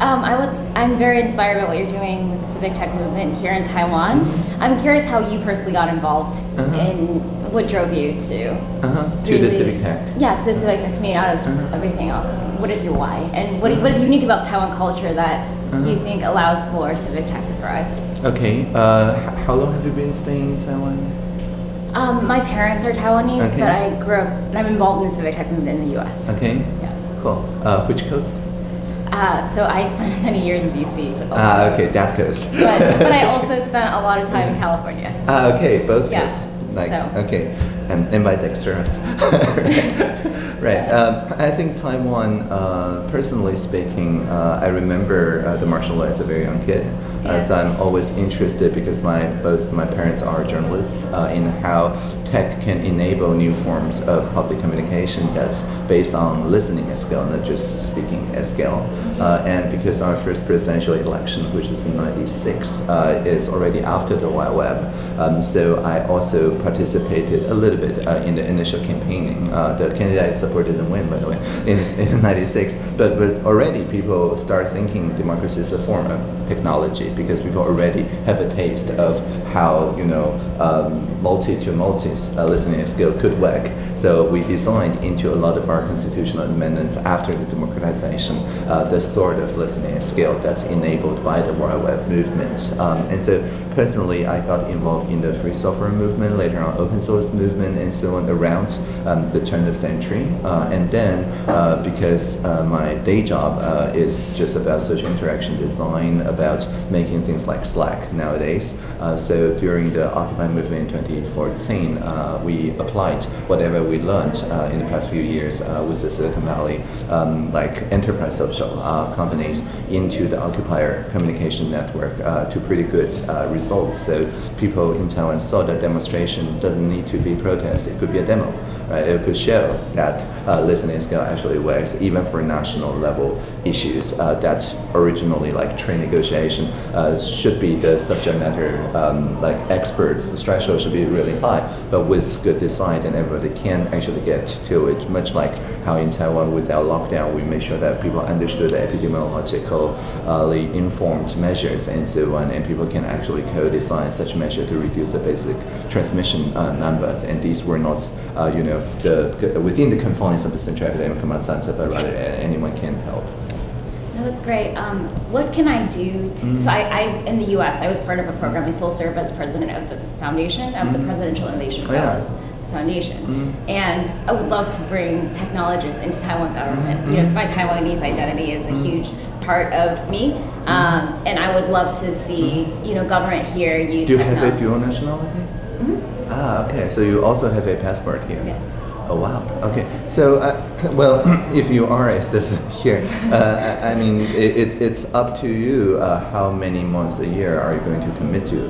Um, I would. I'm very inspired by what you're doing with the civic tech movement here in Taiwan. I'm curious how you personally got involved Uh-huh. in what drove you to. Uh-huh. To the civic tech. Yeah, to the civic tech community out of Uh-huh. everything else. What is your why, and what, what is unique about Taiwan culture that you Uh-huh. think allows for civic tech to thrive? Okay. Uh, how long have you been staying in Taiwan? Um, my parents are Taiwanese, Okay. but I grew up and I'm involved in the civic tech movement in the U.S. Okay. Yeah. Cool. Uh, which coast? Uh, so I spent many years in D.C. But also, Ah, okay, that coast. but, but I also spent a lot of time in California. Ah, okay, both Yeah, coasts. Like, so- okay, and invite extras. right. Um, I think Taiwan, uh, personally speaking, uh, I remember uh, the martial law as a very young kid. Uh, Yeah. so I'm always interested because my both my parents are journalists uh, in how tech can enable new forms of public communication that's based on listening as skill, not just speaking as skill. Uh, and because our first presidential election, which was in '96, uh, is already after the Wild Web, um, so I also participated a little bit uh, in the initial campaigning. Uh, the candidate I supported didn't win, by the way, in, in '96. But but already people start thinking democracy is a form of technology because people already have a taste of how you know um, multi to multi uh, listening skill could work. So we designed into a lot of our constitutional amendments after the democratization uh, the sort of listening skill that's enabled by the World Web movement. Um, and so personally, I got involved in the free software movement, later on open source movement, and so on around um, the turn of century. Uh, and then uh, because uh, my day job is just about social interaction design, about making things like Slack nowadays. So during the Occupy movement in 2014, uh, we applied whatever we learned in the past few years with the Silicon Valley, um, like enterprise social companies, into the occupier communication network uh, to pretty good uh, results. So people in Taiwan saw that demonstration doesn't need to be protest; it could be a demo. Right? It could show that uh, listening skill actually works even for national level issues uh, that originally like trade negotiation uh, should be the subject matter um, like experts. The threshold should be really high, but with good design, then everybody can actually get to it. Much like how in Taiwan, with our lockdown, we made sure that people understood the epidemiologically informed measures and so on, and people can actually co-design such measure to reduce the basic transmission uh, numbers. And these were not, uh, you know, the within the confines of the Central Epidemic Command Center, but rather anyone can help. No, that's great. Um, what can I do? To, So I, I, in the U.S., I was part of a program. I still serve as president of the foundation of the Mhm. Presidential Innovation Oh, yeah. Fellows Foundation, Mhm. and I would love to bring technologists into Taiwan government. You know, Mhm. my Taiwanese identity is a Mhm. huge part of me, um, and I would love to see you know government here use. Do you have a dual nationality? Ah, okay. So you also have a passport here. Yes. Oh wow. Okay. So, uh, well, if you are a citizen here, uh, I I mean, it, it, it's up to you. Uh, how many months a year are you going to commit to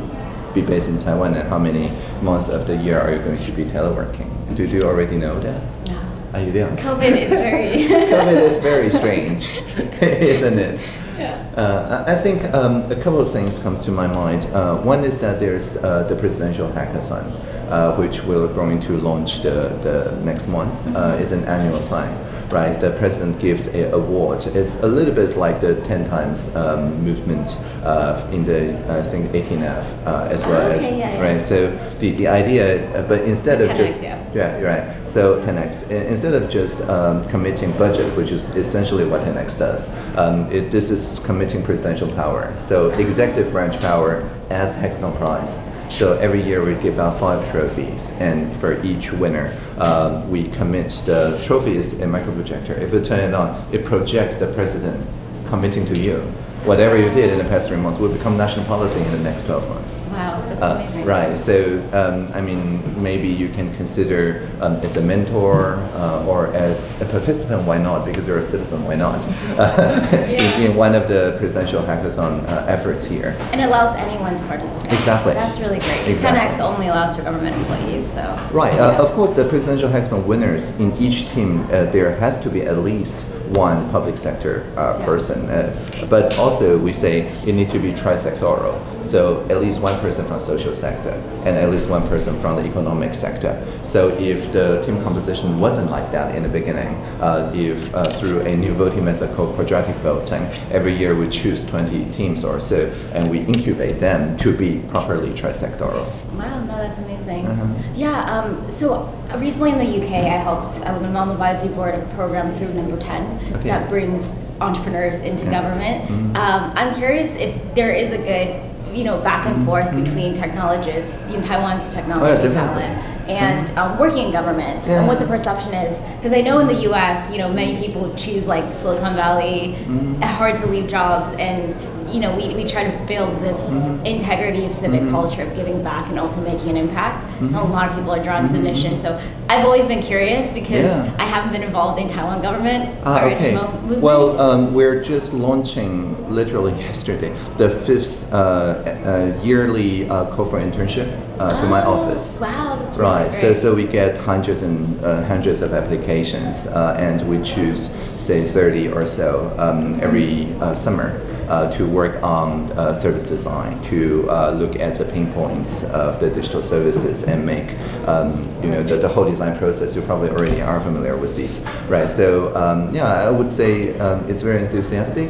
be based in Taiwan, and how many months of the year are you going to be teleworking? Do, do you already know that? No. Are you there? COVID is very. COVID is very strange, isn't it? Yeah. Uh, I think um, a couple of things come to my mind. Uh, one is that there's uh, the presidential hackathon, uh, which we're going to launch the, the next month. Uh, it's an annual thing, right? The president gives a award. It's a little bit like the 10 times um, movement uh, in the, I think, 18F, uh, as well Ah, as, yeah, yeah. right? So the, the idea, uh, but instead of just, yeah. you're right. So 10x, I- instead of just um, committing budget, which is essentially what 10x does, um, it, this is committing presidential power. So executive branch power as hackathon prize. So every year we give out five trophies, and for each winner, um, we commit the trophy is a microprojector. If you turn it on, it projects the president committing to you. Whatever you did in the past three months will become national policy in the next 12 months. Wow, that's Uh, amazing. right. So, um, I mean, maybe you can consider um, as a mentor uh, or as a participant. Why not? Because you're a citizen. Why not? in, in one of the presidential hackathon uh, efforts here. And it allows anyone to participate. Exactly. That's really great. 'cause Exactly. 10x only allows for government employees, so. Right. Uh, of course, the presidential hackathon winners in each team, uh, there has to be at least one public sector uh, person. Uh, but also, we say it needs to be trisectoral. So at least one person from social sector and at least one person from the economic sector. So if the team composition wasn't like that in the beginning, uh, if uh, through a new voting method called quadratic voting, every year we choose 20 teams or so, and we incubate them to be properly trisectoral. Wow, no, that's amazing. Uh-huh. Yeah, um, so uh, recently in the UK, I helped, I was on the advisory board of a program through Number 10 Okay. that brings entrepreneurs into Yeah. government. Mhm. Um, I'm curious if there is a good, you know, back and forth Mhm. between technologists, you know, Taiwan's Oh, technology talent, and um, working in government, Yeah. and what the perception is. Because I know in the U.S., you know, many people choose like Silicon Valley, Mhm. hard to leave jobs, and you know, we, we try to build this Mhm. integrity of civic Mhm. culture of giving back and also making an impact. Mhm. A lot of people are drawn to the Mhm. mission. So I've always been curious because Yeah. I haven't been involved in Taiwan government Ah, okay. movement. Well, um, we're just launching literally yesterday the fifth uh, uh, yearly uh, call for internship uh, to my Oh, office. Wow, that's really Right. So great. so we get hundreds and uh, hundreds of applications, uh, and we choose say 30 or so um, every uh, summer. Uh, to work on uh, service design, to uh, look at the pain points of the digital services and make um, you know the, the whole design process. You probably already are familiar with these, right? So um, yeah, I would say um, it's very enthusiastic.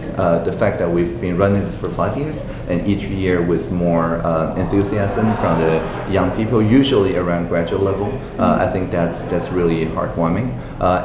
The fact that we've been running this for five years and each year with more enthusiasm from the young people, usually around graduate level, I think that's that's really heartwarming.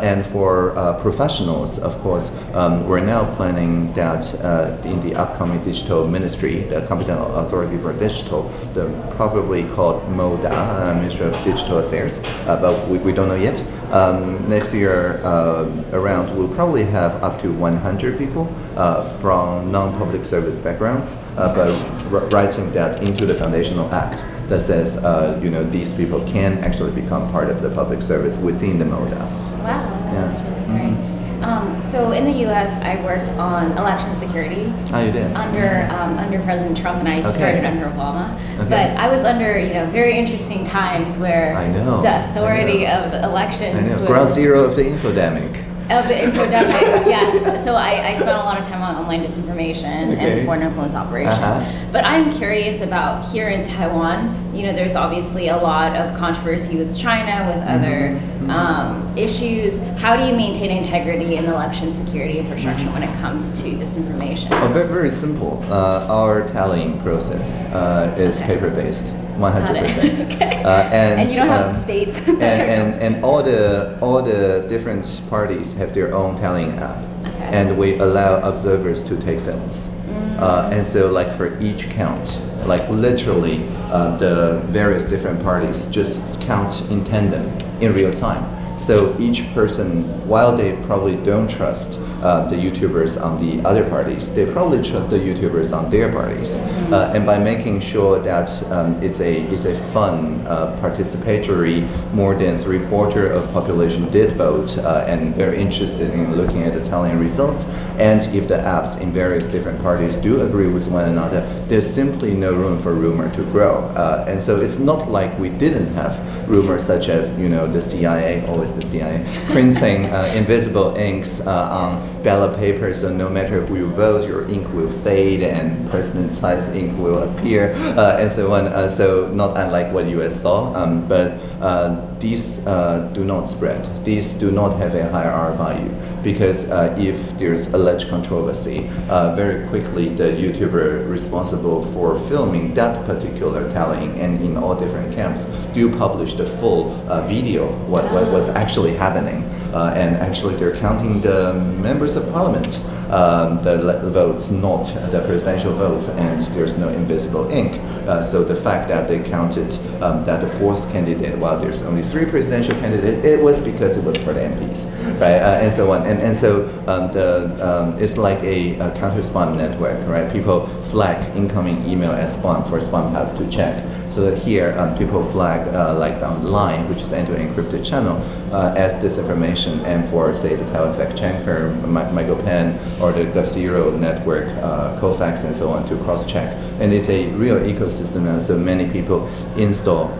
And for professionals, of course, um, we're now planning that uh, in the upcoming digital ministry, the competent authority for digital, the probably called MODA, uh, Ministry of Digital Affairs, uh, but we, we don't know yet. Um, next year uh, around, we'll probably have up to 100 people uh, from non-public service backgrounds, uh, but r- writing that into the foundational act that says, uh, you know, these people can actually become part of the public service within the MODA. Wow, Yeah. that's really Mhm. great. Um, so in the U.S., I worked on election security Oh, you did? under um, under President Trump, and I Okay. started under Obama. Okay. But I was under you know very interesting times where I know, the authority know. of elections I know. was Ground zero of the infodemic. Of the infodemic. yes, so I, I spent a lot of time on online disinformation Okay. and foreign influence operation. Uh-huh. But I'm curious about here in Taiwan. You know, there's obviously a lot of controversy with China, with other Mhm. um, issues. How do you maintain integrity in election security infrastructure when it comes to disinformation? Oh, very, very simple. Uh, our tallying process uh, is Okay. paper-based, 100%. Okay. Uh, and, you don't have um, states. and, and, and all the all the different parties have their own tallying app, Okay. and we allow observers to take films. Mm. Uh, and so, like for each count, like literally, uh, the various different parties just count in tandem in real time. So each person, while they probably don't trust uh, the YouTubers on the other parties, they probably trust the YouTubers on their parties. Uh, and by making sure that um, it's a it's a fun, uh, participatory, more than three quarter of population did vote uh, and very interested in looking at the tallying results. And if the apps in various different parties do agree with one another, there's simply no room for rumor to grow. Uh, and so it's not like we didn't have rumors such as you know the CIA, always the CIA, printing uh, invisible inks uh, on ballot paper, so no matter who you vote, your ink will fade and President Tsai's ink will appear, uh, and so on. Uh, so not unlike what US saw, um, but uh, these do not spread. These do not have a higher R value because if there's alleged controversy, very quickly the YouTuber responsible for filming that particular tallying and in all different camps do publish the full uh, video what, what was actually happening uh, and actually they're counting the members of parliament um, the votes not the presidential votes and there's no invisible ink. Uh, so the fact that they counted um, that the fourth candidate while there's only three presidential candidates it was because it was for the MPs right uh, and so on. And, and so um, the, um, it's like a, a counter spam network right? People flag incoming email as spam for Spamhaus to check so that here um, people flag uh, like down the line, which is end-to-end encrypted channel, uh, as disinformation, and for say the Taiwan fact checker, Mi- MyGoPen, or the GovZero network, uh, Cofacts, and so on to cross-check. And it's a real ecosystem, and so many people install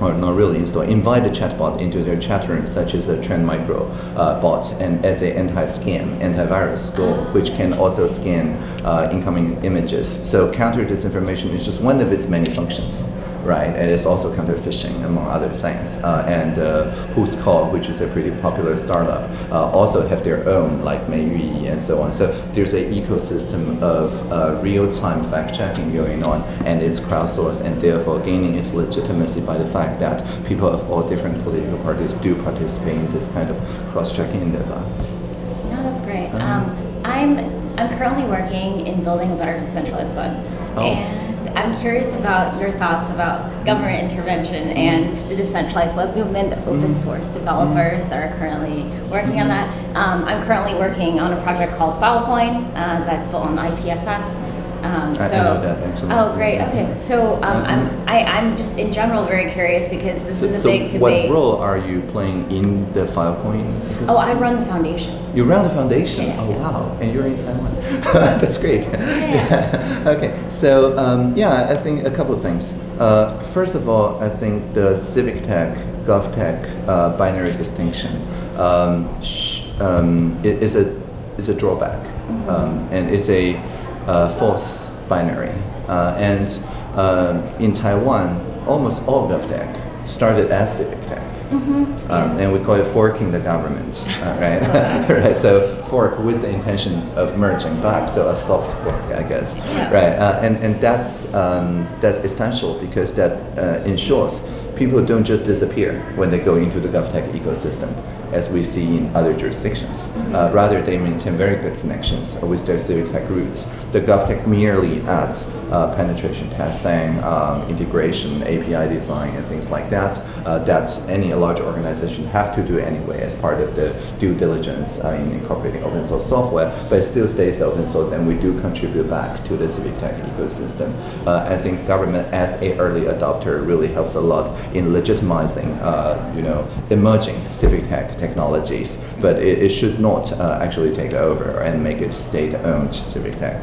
or not really install, invite the chatbot into their chat room, such as a Trend Micro uh, bot, and as an anti-scam, antivirus tool, which can also scan uh, incoming images. So counter disinformation is just one of its many functions right? And it's also counter phishing, among other things. Uh, and uh, Whoscall, which is a pretty popular startup, uh, also have their own, like Meiyue and so on. So there's an ecosystem of uh, real-time fact-checking going on, and it's crowdsourced, and therefore gaining its legitimacy by the fact that people of all different political parties do participate in this kind of cross-checking endeavor. No, that's great. Uh-huh. Um, I'm I'm currently working in building a better decentralized web, Oh. and I'm curious about your thoughts about government intervention and the decentralized web movement, the open Mm-hmm. source developers that are currently working on that. Um, I'm currently working on a project called FileCoin uh, that's built on IPFS. Um, I- I know that, actually. oh, great. Okay, so um. I'm I, I'm just in general very curious because this So, is a so big debate. what role are you playing in the Filecoin? Oh, I run the foundation. You run the foundation. Yeah, oh yeah. wow! And you're in Taiwan. That's great. Yeah. okay. So um, yeah, I think a couple of things. Uh, first of all, I think the civic tech, gov tech uh, binary distinction um, sh- um, i- is a is a drawback, Mm-hmm. um, and it's a false binary. Uh, and um in Taiwan, almost all GovTech started as civic tech. Mm-hmm. Um, and we call it forking the government, uh, right? right. So fork with the intention of merging back, so a soft fork, I guess, Yeah. right? Uh, and and that's um, that's essential because that uh, ensures people don't just disappear when they go into the GovTech ecosystem, as we see in other jurisdictions. Uh, rather, they maintain very good connections with their civic tech roots. The GovTech merely adds uh, penetration testing, um, integration, API design, and things like that. Uh, that any large organization have to do anyway as part of the due diligence uh, in incorporating open source software, but it still stays open source, and we do contribute back to the civic tech ecosystem. Uh, I think government as a early adopter really helps a lot in legitimizing, uh, you know, emerging civic tech technologies, but it, it should not uh, actually take over and make it state-owned civic tech.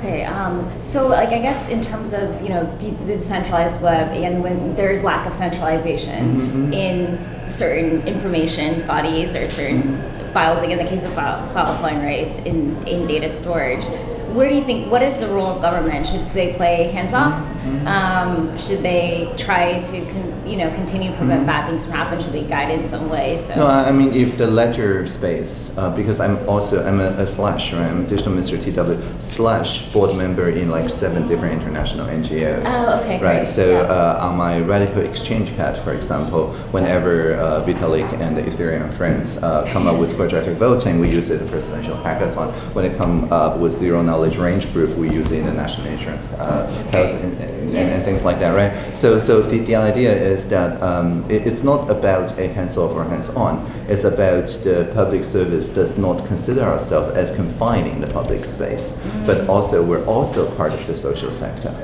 Okay, um, so like I guess in terms of you know de- the decentralized web and when there's lack of centralization Mhm. in certain information bodies or certain files, like in the case of file, FileCoin, right? It's in in data storage. Where do you think what is the role of government? Should they play hands off? Mhm. Um, should they try to con- you know continue to prevent Mhm. bad things from happening? Should they guide in some way? So No, I mean if the ledger space, uh, because I'm also I'm a, a slash, right? I'm digital minister TW slash board member in like seven different international NGOs. Oh, okay, Right. great, So yeah. uh, on my RadicalxChange hat, for example, whenever uh, Vitalik and the Ethereum friends uh, come up with quadratic voting, we use it in presidential hackathon. When it come up with zero knowledge range proof, we use in the national insurance uh, and, and, and things like that, right? So, so the, the idea is that um, it, it's not about a hands-off or hands-on. It's about the public service does not consider ourselves as confined in the public space, but also we're also part of the social sector.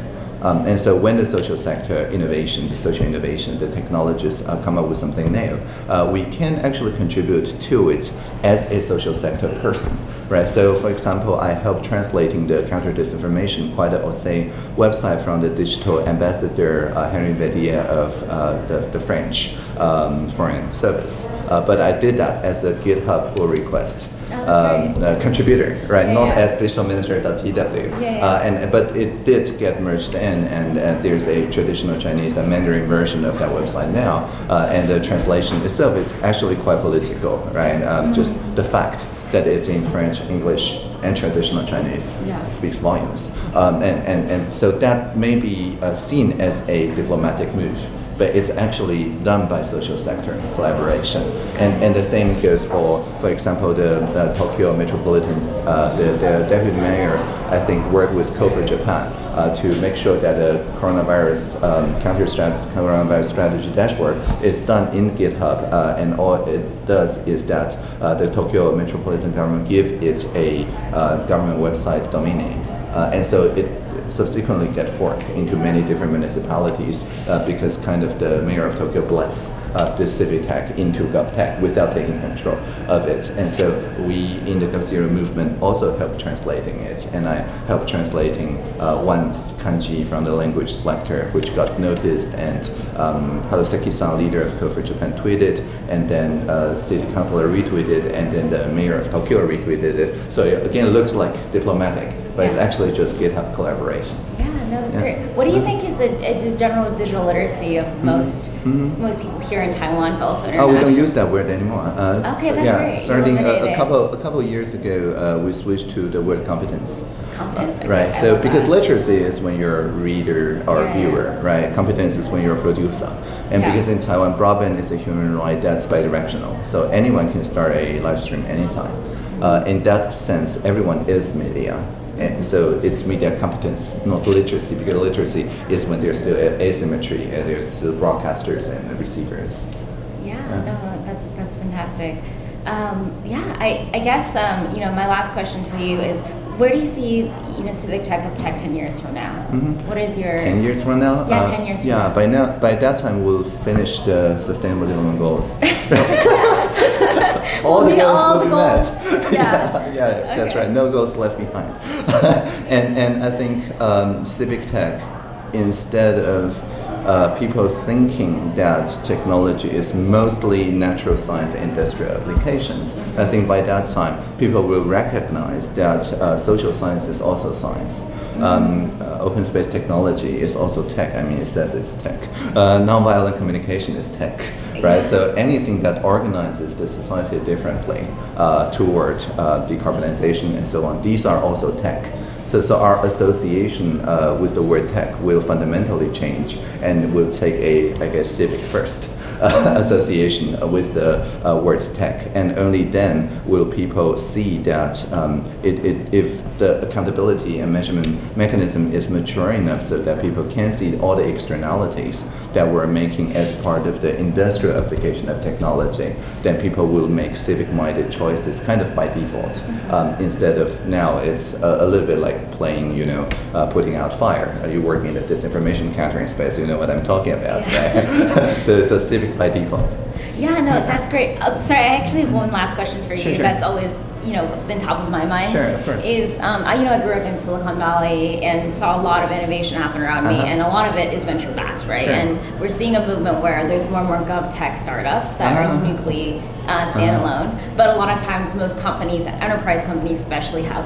Um, and so when the social sector innovation, the social innovation, the technologists uh, come up with something new, uh, we can actually contribute to it as a social sector person. Right. So, for example, I helped translating the counter disinformation, quite a say, website from the digital ambassador uh, Henri Verdier of uh, the, the French um, Foreign Service. Uh, but I did that as a GitHub pull request Oh, um, uh, contributor, right? Yeah, Not yeah. as digitalminister.tw. Yeah, yeah. Uh, and but it did get merged in, and uh, there's a traditional Chinese, a Mandarin version of that website now, uh, and the translation itself is actually quite political, right? Um, Just the fact that it's in French, English, and traditional Chinese Yeah. speaks volumes, um, and, and and so that may be uh, seen as a diplomatic move. But it's actually done by social sector collaboration, and and the same goes for, for example, the, the Tokyo Metropolitan's uh, the, the deputy mayor, I think, worked with Code for Japan to make sure that the coronavirus um, counter coronavirus strategy dashboard is done in GitHub, uh, and all it does is that uh, the Tokyo Metropolitan government give it a uh, government website domain name, uh, and so it subsequently get forked into many different municipalities uh, because kind of the mayor of Tokyo blessed uh, the civic tech into GovTech without taking control of it. And so we in the GovZero movement also help translating it, and I help translating uh, one kanji from the language selector, which got noticed, and um, Hal Seki-san, leader of Code for Japan, tweeted, and then uh, city councilor retweeted, and then the mayor of Tokyo retweeted it. So it again, looks like diplomatic, but yeah. it's actually just GitHub collaboration. Yeah, no, that's yeah. great. What do you think is the, is the general digital literacy of mm-hmm. most mm-hmm. most people here in Taiwan, but also international? Oh, we don't use that word anymore. Uh, okay, that's yeah, great. Starting a, a, couple a couple years ago, uh, we switched to the word competence. Competence, okay, right? So because that. literacy is when you're a reader or yeah, viewer, right? Competence is when you're a producer. And because in Taiwan, broadband is a human right that's bidirectional. So anyone can start a live stream anytime. Uh, in that sense, everyone is media. And so it's media competence, not literacy, because literacy is when there's still asymmetry and there's still broadcasters and receivers. Yeah, no, that's that's fantastic. Um, yeah, I, I guess um, you know my last question for you is where do you see you know civic tech of tech 10 years from now mm-hmm. what is your 10 years from now yeah uh, 10 years yeah by now by that time we'll finish the sustainable development goals all the goals all will be goals. met yeah, yeah, yeah okay. that's right no goals left behind and and i think um, civic tech instead of uh, people thinking that technology is mostly natural science and industrial applications. I think by that time, people will recognize that uh, social science is also science. Um, uh, open space technology is also tech. I mean, it says it's tech. Uh, nonviolent communication is tech, right? So anything that organizes the society differently uh, toward uh, decarbonization and so on, these are also tech. So, so our association uh, with the word tech will fundamentally change and will take a, I guess, civic first uh, association with the uh, word tech. And only then will people see that um, it, it, if the accountability and measurement mechanism is mature enough so that people can see all the externalities that we're making as part of the industrial application of technology, then people will make civic-minded choices kind of by default. Um, instead of now, it's a, a, little bit like playing, you know, uh, putting out fire. Are you working in the disinformation countering space? You know what I'm talking about, right? so, so civic by default. Yeah, no, that's great. Uh, sorry, I actually have one last question for you. Sure, sure. That's always you know been top of my mind. Sure, of course. Is um, I you know I grew up in Silicon Valley and saw a lot of innovation happen around uh-huh. me, and a lot of it is venture backed, right? Sure. And we're seeing a movement where there's more and more gov tech startups that uh-huh. are uniquely uh, standalone, uh-huh. but a lot of times most companies, enterprise companies especially, have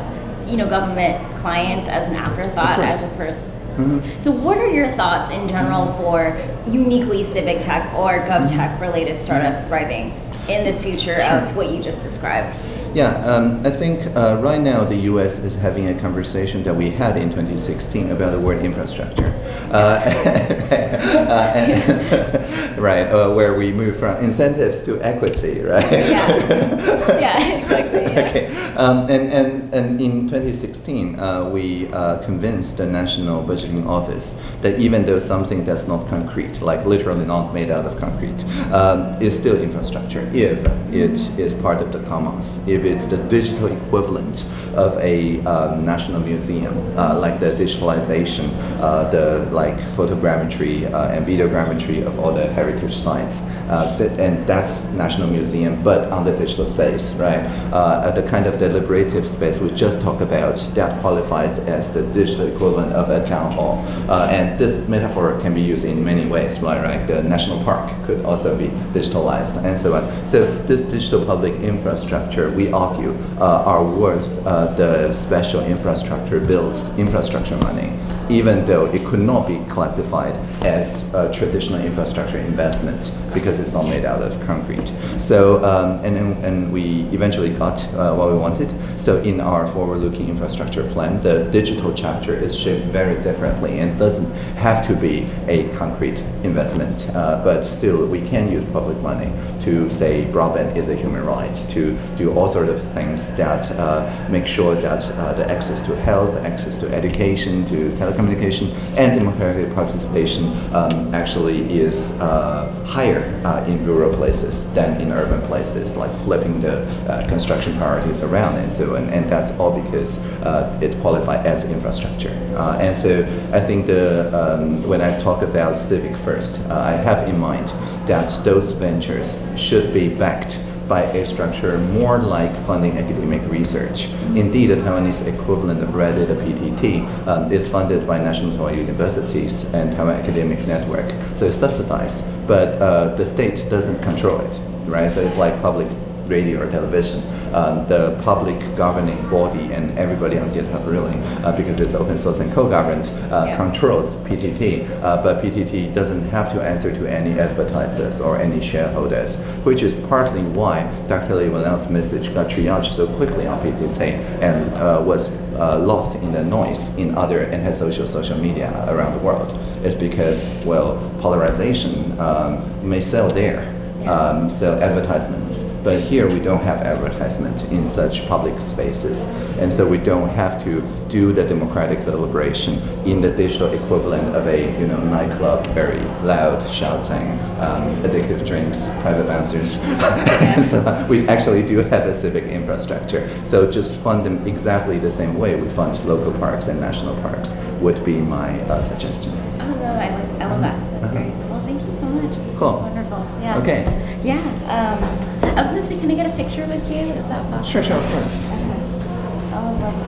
you know government clients as an afterthought as a first Mm-hmm. So, what are your thoughts in general for uniquely civic tech or gov tech mm-hmm. related startups thriving in this future sure. of what you just described? Yeah, um, I think uh, right now the U.S. is having a conversation that we had in 2016 about the word infrastructure, uh, uh, and, right, uh, where we move from incentives to equity, right? Yeah, yeah, exactly. Okay, um, and, and and in 2016 uh, we uh, convinced the National Budgeting Office that even though something that's not concrete, like literally not made out of concrete, um, is still infrastructure if it is part of the commons. If it's the digital equivalent of a um, national museum, uh, like the digitalization, uh, the like photogrammetry uh, and videogrammetry of all the heritage sites, and that's national museum, but on the digital space, right? Uh, the kind of deliberative space we just talked about that qualifies as the digital equivalent of a town hall, uh, and this metaphor can be used in many ways, right? Right? The national park could also be digitalized, and so on. So this digital public infrastructure, we argue, uh, are worth uh, the special infrastructure bills, infrastructure money, even though it could not be classified as a traditional infrastructure investment because it's not made out of concrete. So, um, and, and we eventually got uh, what we wanted. So in our forward-looking infrastructure plan, the digital chapter is shaped very differently and doesn't have to be a concrete investment, uh, but still we can use public money to say broadband is a human right, to do all sorts sort of things that uh, make sure that uh, the access to health, the access to education, to telecommunication, and democratic participation um, actually is uh, higher uh, in rural places than in urban places, like flipping the uh, construction priorities around and so on. And that's all because uh, it qualifies as infrastructure. Uh, and so I think the, um, when I talk about civic first, uh, I have in mind that those ventures should be backed by a structure more like funding academic research. Indeed, the Taiwanese equivalent of Reddit, the PTT, um, is funded by national Taiwan universities and Taiwan Academic Network. So it's subsidized, but uh, the state doesn't control it, right? So it's like public radio or television. Um, the public governing body and everybody on GitHub really, uh, because it's open source and co-governed, uh, Yeah. controls PTT, uh, but PTT doesn't have to answer to any advertisers or any shareholders, which is partly why Dr. Li Wenliang's message got triaged so quickly on PTT and uh, was uh, lost in the noise in other antisocial social social media around the world. It's because, well, polarization um, may sell there Yeah. um, sell advertisements. But here we don't have advertisement in such public spaces, and so we don't have to do the democratic deliberation in the digital equivalent of a you know nightclub, very loud shouting, um, addictive drinks, private bouncers. so we actually do have a civic infrastructure. So just fund them exactly the same way we fund local parks and national parks would be my uh, suggestion. Oh no, I like I love that. That's Uh-huh. great. Well, thank you so much. This Cool. is wonderful. Yeah. Okay. Yeah. Um, I was gonna say, can I get a picture with you? Is that possible? Sure, sure, of course. Okay. I would love